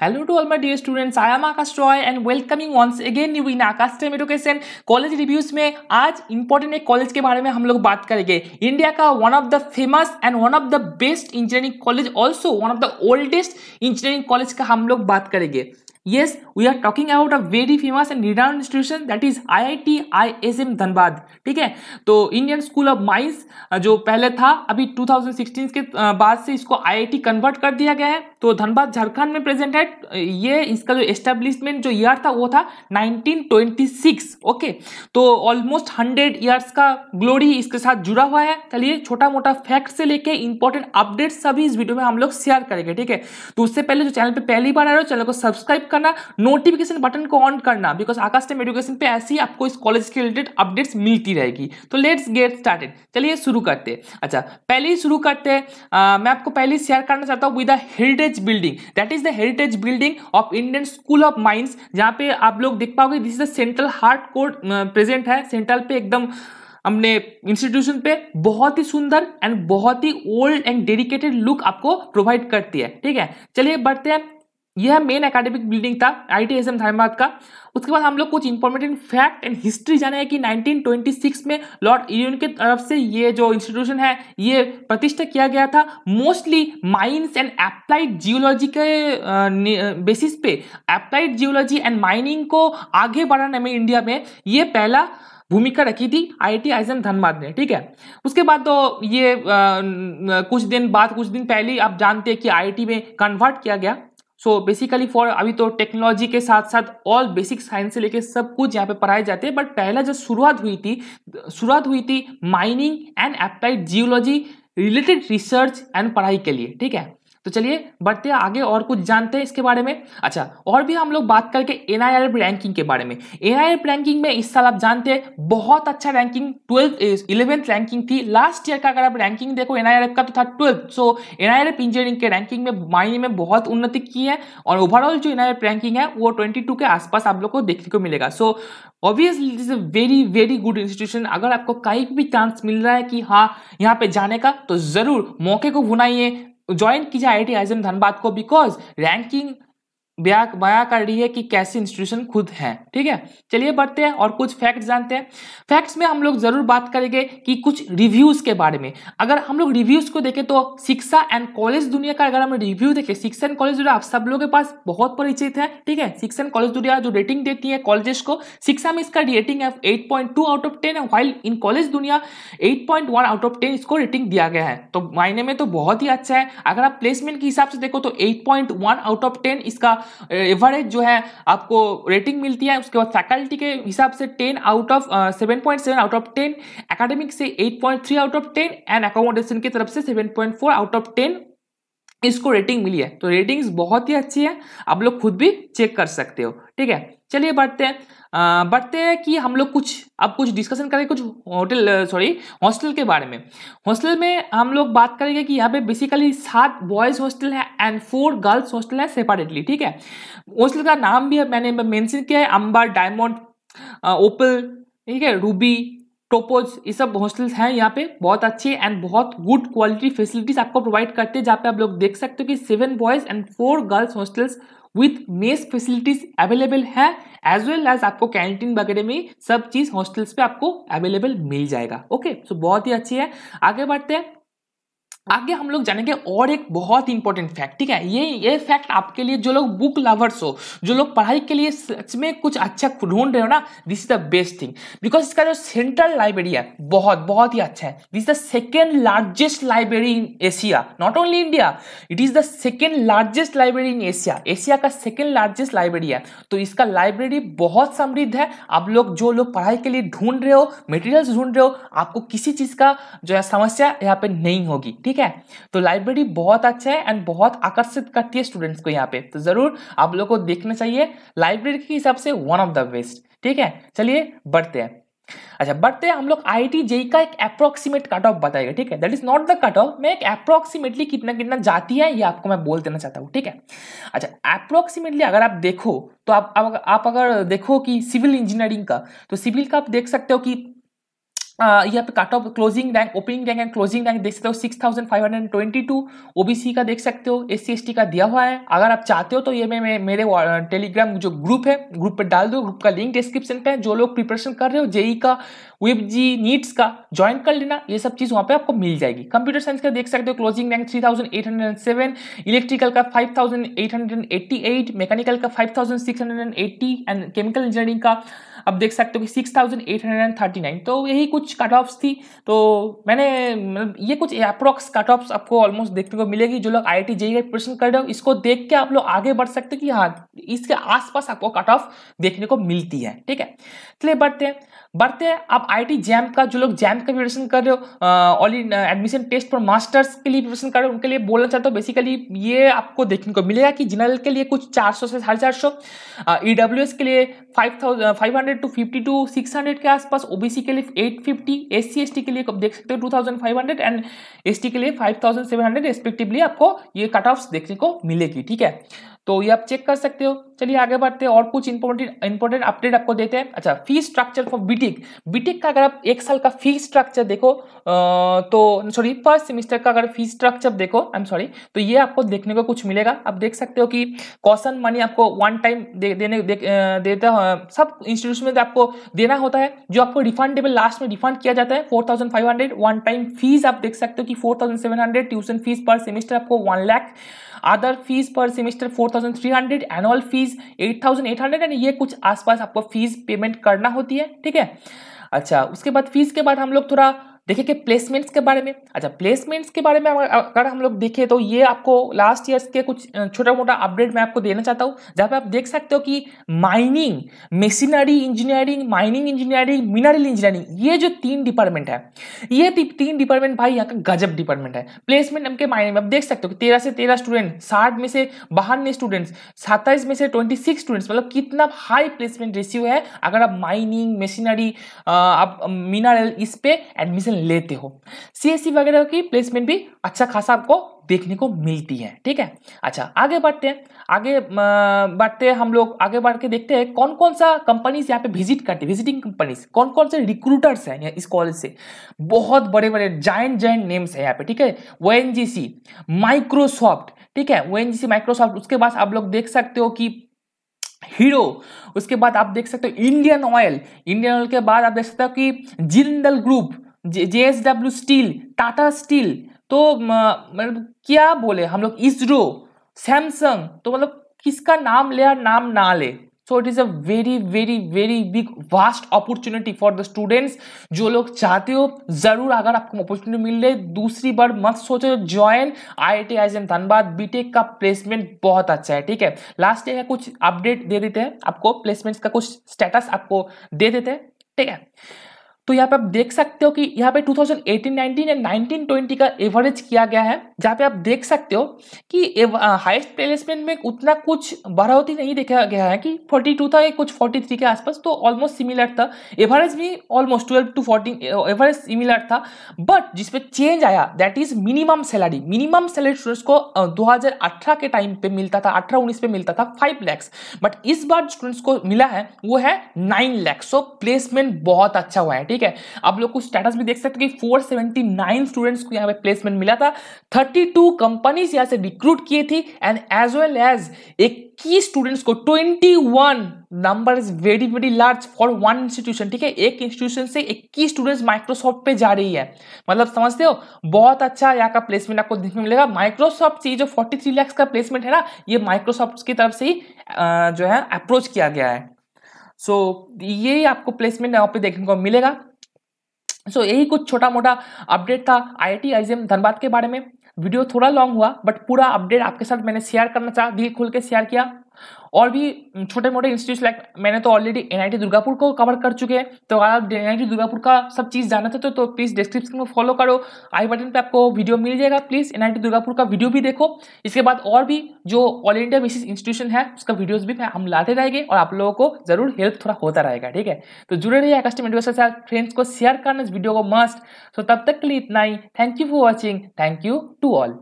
Hello to ऑल my dear students. I am Akash Roy and welcoming once again you in Akash टेम Education college reviews में आज important एक college के बारे में हम लोग बात करेंगे इंडिया का one of the famous and one of the best engineering college also one of the oldest engineering college का हम लोग बात करेंगे yes, we are talking about a very famous and renowned institution that is IIT ISM Dhanbad ठीक है? तो Indian school of mines जो पहले था, अभी 2016 के बाद से इसको आईआईटी कन्वर्ट कर दिया गया है। तो धनबाद झारखंड में प्रेजेंट है। ये इसका जो एस्टेब्लिशमेंट जो ईयर था, वो था 1926 ओके तो ऑलमोस्ट 100 इयर्स का ग्लोरी इसके साथ जुड़ा हुआ है। चलिए छोटा मोटा फैक्ट से लेके इंपॉर्टेंट अपडेट सभी इस वीडियो में हम लोग शेयर करेंगे, ठीक है? तो उससे पहले जो चैनल पे पहली बार आ रहे हो, चैनल को सब्सक्राइब करना नोटिफिकेशन बटन को ऑन करना बिकॉज़ आकाश टाइम एजुकेशन पे ऐसे ही आपको इस कॉलेज के रिलेटेड अपडेट्स मिलती रहेगी। तो लेट्स गेट स्टार्टेड चलिए शुरू करते हैं। अच्छा पहले ही शुरू करते हैं। मैं आपको पहले शेयर करना चाहता हूँ with the heritage building that is the heritage building of Indian school of mines जहाँ पे आप लोग देख पाओगे this is the central heart code present है। सेंट्रल पे एकदम हमने इंस्टीट्यूशन पे बहुत ही सुंदर एंड बहुत ही ओल्ड एंड डेडिकेटेड लुक आपको प्रोवाइड करती है। ठीक है? चलिए बढ़ते हैं। यह मेन एकेडमिक बिल्डिंग था आई टी एस धर्माबाद का। उसके बाद हम लोग कुछ इंपॉर्टेंट फैक्ट एंड हिस्ट्री जाने कि 1926 में लॉर्ड यूनियन की तरफ़ से ये जो इंस्टीट्यूशन है ये प्रतिष्ठा किया गया था। Mostly mines and applied geology के बेसिस पे अप्लाइड जियोलॉजी एंड माइनिंग को आगे बढ़ाने में इंडिया में ये पहला भूमिका रखी थी आईआईटी आइजम धनबाद ने ठीक है? उसके बाद तो ये आ, कुछ दिन बाद कुछ दिन पहले आप जानते हैं कि आईआईटी में कन्वर्ट किया गया। सो बेसिकली फॉर अभी तो टेक्नोलॉजी के साथ साथ ऑल बेसिक साइंस से लेके सब कुछ यहाँ पे पढ़ाए जाते हैं बट पहला जो शुरुआत हुई थी, शुरुआत हुई थी mining and applied geology related research and पढ़ाई के लिए, ठीक है? तो चलिए बढ़ते हैं, आगे और कुछ जानते हैं इसके बारे में। अच्छा और भी हम लोग बात करके एन रैंकिंग के बारे में। एन रैंकिंग में इस साल आप जानते हैं, बहुत अच्छा रैंकिंग ट्वेल्थ इलेवेंथ रैंकिंग थी। लास्ट ईयर का अगर आप रैंकिंग देखो एन का तो था ट्वेल्थ सो एन इंजीनियरिंग के रैंकिंग में, मायने में बहुत उन्नति की है और ओवरऑल जो एन रैंकिंग है, वो ट्वेंटी के आसपास आप लोग को देखने को मिलेगा। So obviously is a very very good institution अगर आपको कहीं भी चांस मिल रहा है कि हाँ यहाँ पे जाने का तो ज़रूर मौके को भुनाइए ज्वाइन कीजिए आई आई धनबाद को बिकॉज़ रैंकिंग बया कर रही है कि कैसे इंस्टीट्यूशन खुद है। ठीक है? चलिए बढ़ते हैं और कुछ फैक्ट्स जानते हैं। फैक्ट्स में हम लोग ज़रूर बात करेंगे कि कुछ रिव्यूज़ के बारे में। अगर हम लोग रिव्यूज़ को देखें तो शिक्षा एंड कॉलेज दुनिया का अगर हम रिव्यू देखें, शिक्षा एंड कॉलेज दुनिया आप सब लोगों के पास बहुत परिचित है। ठीक है? शिक्षा एंड कॉलेज दुनिया जो रेटिंग देती है कॉलेजेस को, शिक्षा में इसका रेटिंग है eight out of ten while in college Dunia eight out of ten इसको रेटिंग दिया गया है। तो मायने में तो बहुत ही अच्छा है। अगर आप प्लेसमेंट के हिसाब से देखो तो एट आउट ऑफ़ टेन इसका एवरेज जो है आपको रेटिंग मिलती है, उसके बाद फैकल्टी के हिसाब से ten out of seven point seven out of ten academic से eight point three out of ten and accommodation की तरफ़ से seven point four out of ten इसको रेटिंग मिली है। तो रेटिंग्स बहुत ही अच्छी है, आप लोग खुद भी चेक कर सकते हो, ठीक है? चलिए बढ़ते हैं। बढ़ते हैं कि हम लोग कुछ, अब कुछ डिस्कशन करें कुछ होटल सॉरी हॉस्टल के बारे में। हॉस्टल में हम लोग बात करेंगे कि यहाँ पे बेसिकली सात बॉयज़ हॉस्टल है एंड फोर गर्ल्स हॉस्टल है सेपरेटली ठीक है? हॉस्टल का नाम भी मैंने मेंशन किया है, अंबर डायमंड ओपल ठीक है? रूबी टोपोज ये सब हॉस्टल्स हैं यहाँ पे, बहुत अच्छे एंड बहुत गुड क्वालिटी फैसिलिटीज़ आपको प्रोवाइड करते हैं, जहाँ पे आप लोग देख सकते हो कि seven boys and four girls hostels with mess facilities available है एज वेल एज आपको कैंटीन वगैरह में सब चीज़ हॉस्टल्स पे आपको अवेलेबल मिल जाएगा। ओके सो so बहुत ही अच्छी है। आगे बढ़ते हैं। आगे हम लोग जानेंगे और एक बहुत इंपॉर्टेंट फैक्ट ठीक है? ये ये फैक्ट आपके लिए, जो लोग बुक लवर्स हो, जो लोग पढ़ाई के लिए सच में कुछ अच्छा ढूंढ रहे हो ना this is the best thing because इसका जो सेंट्रल लाइब्रेरी है, बहुत बहुत ही अच्छा है। This is the second largest library in Asia not only India it is the second largest library in Asia Asia का सेकेंड लार्जेस्ट लाइब्रेरी है। तो इसका लाइब्रेरी बहुत समृद्ध है। आप लोग, जो लोग पढ़ाई के लिए ढूंढ रहे हो मेटेरियल्स ढूंढ रहे हो, आपको किसी चीज़ का जो है समस्या यहाँ पे नहीं होगी, ठीक ठीक है? तो लाइब्रेरी बहुत अच्छा है एंड बहुत आकर्षित करती है स्टूडेंट्स को यहाँ पे। तो ज़रूर आप लोग को देखना चाहिए। लाइब्रेरी के हिसाब से वन ऑफ़ द बेस्ट ठीक है? चलिए, बढ़ते हैं। अच्छा बढ़ते हैं। हम लोग आई टी जेई का एक अप्रोक्सीमेट कट ऑफ़ बताएगा। ठीक है? That is not the cut off मैं एक अप्रोक्सीमेटली कितना कितना जाती है, ये आपको मैं बोल देना चाहता हूँ। ठीक है? अच्छा अप्रोक्सीमेटली अगर आप देखो तो आप आप अगर देखो कि सिविल इंजीनियरिंग का तो सिविल का आप देख सकते हो कि यहाँ पे cut off closing rank opening rank and closing rank देख सकते हो six thousand five hundred twenty two OBC का देख सकते हो एस सी का दिया हुआ है। अगर आप चाहते हो तो ये मैं, मेरे टेलीग्राम जो ग्रुप है ग्रुप पे डाल दो ग्रुप का लिंक डिस्क्रिप्शन पे है। जो लोग प्रिपरेशन कर रहे हो जेई का वेब जी नीट्स का ज्वाइन कर लेना। ये सब चीज़ वहाँ पे आपको मिल जाएगी। कंप्यूटर साइंस का देख सकते हो closing rank three thousand eight hundred seven electrical का five thousand eight hundred eighty eight mechanical का five thousand six hundred eighty and chemical engineering का अब देख सकते हो कि six thousand eight hundred and thirty nine तो यही कुछ कट ऑफ्स थी। तो मैंने मतलब ये कुछ अप्रोक्स कट ऑफ्स आपको ऑलमोस्ट देखने को मिलेगी, जो लोग आई आई जेई का प्रिपरेशन कर रहे हो, इसको देख के आप लोग आगे बढ़ सकते हो कि हाँ इसके आसपास आपको कट ऑफ़ देखने को मिलती है, ठीक है? चलिए बढ़ते हैं। बढ़ते हैं। आप आई टी जैम का जो लोग जैम का प्रिपरेशन कर रहे हो all admission test for masters के लिए प्रिपरेशन कर रहे हो, उनके लिए बोलना चाहता हूँ बेसिकली ये आपको देखने को मिलेगा कि जनरल के लिए कुछ 400 से साढ़े चार सौ ई डब्ल्यू एस के लिए five thousand five hundred to fifty to six hundred के आसपास ओबीसी के लिए eight fifty S C S T के लिए देख सकते हो two thousand five hundred and S T के लिए five thousand seven hundred respectively आपको ये कट ऑफ़ देखने को मिलेगी, ठीक है? तो ये आप चेक कर सकते हो। चलिए आगे बढ़ते हैं और कुछ इंपॉर्टेंट इंपॉर्टेंट अपडेट आपको देते हैं। अच्छा fee structure for B Tech B Tech का अगर आप एक साल का फ़ी स्ट्रक्चर देखो तो सॉरी फ़र्स्ट सेमिस्टर का अगर फ़ी स्ट्रक्चर देखो आई एम सॉरी तो ये आपको देखने को कुछ मिलेगा। आप देख सकते हो कि कॉशन मनी आपको वन टाइम दे, देने दे, देता सब इंस्टीट्यूशन में आपको देना होता है जो आपको रिफंडेबल लास्ट में रिफंड किया जाता है four thousand five hundred one time fees आप देख सकते हो कि four thousand seven hundred tuition fees per semester आपको one lakh other fees per semester four thousand three hundred annual fees eight thousand eight hundred and ये कुछ आसपास आपको फ़ीस पेमेंट करना होती है, ठीक है? अच्छा उसके बाद फ़ीस के बाद हम लोग थोड़ा देखिए कि प्लेसमेंट्स के बारे में अच्छा प्लेसमेंट्स के बारे में अगर हम लोग देखें तो ये आपको लास्ट ईयर्स के कुछ छोटा मोटा अपडेट मैं आपको देना चाहता हूँ, जहाँ पे आप देख सकते हो कि mining machinery engineering mining engineering mineral engineering ये जो तीन डिपार्टमेंट है, ये तीन डिपार्टमेंट भाई यहाँ का गजब डिपार्टमेंट है। प्लेसमेंट हमके माइनिंग में आप देख सकते हो कि तेरह से तेरह स्टूडेंट साठ में से बाहर स्टूडेंट्स सत्ताईस में से ट्वेंटी सिक्स स्टूडेंट्स मतलब कितना हाई प्लेसमेंट रेशियो है, अगर आप माइनिंग मशीनरी आप, मिनरल इस पे एडमिशन लेते हो। सी वगैरह की प्लेसमेंट भी अच्छा खासा आपको देखने को मिलती है, ठीक है? अच्छा आगे बढ़ते हैं। आगे बढ़ते हैं हम लोग। आगे बढ़ के देखते हैं कौन कौन सा कंपनीज़ यहाँ पे विज़िट करते हैं। विजिटिंग कंपनीज़ कौन कौन से रिक्रूटर्स हैं इस कॉलेज से? बहुत बड़े बड़े जाइंट जाइंट नेम्स है यहाँ पे, ठीक है? ओ एन जी सी माइक्रोसॉफ्ट ठीक है? ओ एन जी सी माइक्रोसॉफ्ट उसके बाद आप लोग देख सकते हो कि हीरो उसके बाद आप देख सकते हो इंडियन ऑयल इंडियन ऑयल के बाद आप देख सकते हो कि Jindal group J S W steel Tata steel तो मतलब क्या बोले हम लोग? इसरो सैमसंग तो मतलब किसका नाम ले और नाम ना ले? So it is a very very very big vast opportunity for the students जो लोग चाहते हो, ज़रूर अगर आपको अपॉर्चुनिटी मिल रही, दूसरी बार मत सोचो join I I T I Dhanbad B Tech का प्लेसमेंट बहुत अच्छा है, ठीक है? लास्ट ईयर का कुछ अपडेट दे देते हैं, आपको प्लेसमेंट्स का कुछ स्टेटस आपको दे देते हैं, ठीक है? तो यहाँ पे आप देख सकते हो कि यहाँ पे 2018 19 एंड 19 20 का एवरेज किया गया है, जहाँ पे आप देख सकते हो कि हाईएस्ट प्लेसमेंट में उतना कुछ बढ़ोतरी नहीं देखा गया है कि 42 था या कुछ 43 के आसपास तो ऑलमोस्ट सिमिलर था। एवरेज भी ऑलमोस्ट 12 टू 14 एवरेज सिमिलर था। बट जिसपे चेंज आया that is minimum salary minimum salary students को दो हज़ार अठारह के टाइम पे मिलता था, अठारह उन्नीस पे मिलता था फाइव लैक्स बट इस बार स्टूडेंट्स को मिला है, वो है नाइन लैक्स सो प्लेसमेंट बहुत अच्छा हुआ है, ठीक है? आप लोग को स्टेटस भी देख सकते हो कि 479 स्टूडेंट्स को यहाँ पे प्लेसमेंट मिला था। 32 कंपनीज़ यहाँ से रिक्रूट किए थी एंड एज वेल एज इक्कीस स्टूडेंट्स को 21 number is very very large for one institution ठीक है? एक इंस्टीट्यूशन से इक्कीस स्टूडेंट्स माइक्रोसॉफ्ट पे जा रही है। मतलब समझते हो? बहुत अच्छा यहाँ का प्लेसमेंट आपको देखने मिलेगा। माइक्रोसॉफ्ट से जो 43 लाख का प्लेसमेंट है ना ये माइक्रोसॉफ्ट की तरफ़ से ही जो है अप्रोच किया गया है। सो so, ये आपको प्लेसमेंट यहाँ पे देखने को मिलेगा। सो so, यही कुछ छोटा मोटा अपडेट था आई आई टी धनबाद के बारे में। वीडियो थोड़ा लॉन्ग हुआ बट पूरा अपडेट आपके साथ मैंने शेयर करना चाहा दिल खुल के शेयर किया। और भी छोटे मोटे इंस्टीट्यूट लाइक मैंने तो ऑलरेडी एनआईटी दुर्गापुर को कवर कर चुके हैं। तो अगर आप एनआईटी दुर्गापुर का सब चीज़ जानना चाहते हो तो प्लीज़ डिस्क्रिप्शन में फॉलो करो। आई बटन पे आपको वीडियो मिल जाएगा। प्लीज़ एनआईटी दुर्गापुर का वीडियो भी देखो। इसके बाद और भी जो ऑल इंडिया बेसिस इंस्टीट्यूशन है, उसका वीडियोज़ भी हम लाते रहेंगे और आप लोगों को ज़रूर हेल्प थोड़ा होता रहेगा, ठीक है? तो जुड़े रहिए कस्टमर के साथ फ्रेंड्स को शेयर करना इस वीडियो को मस्ट सो तब तक के लिए इतना ही। Thank you for watching thank you to all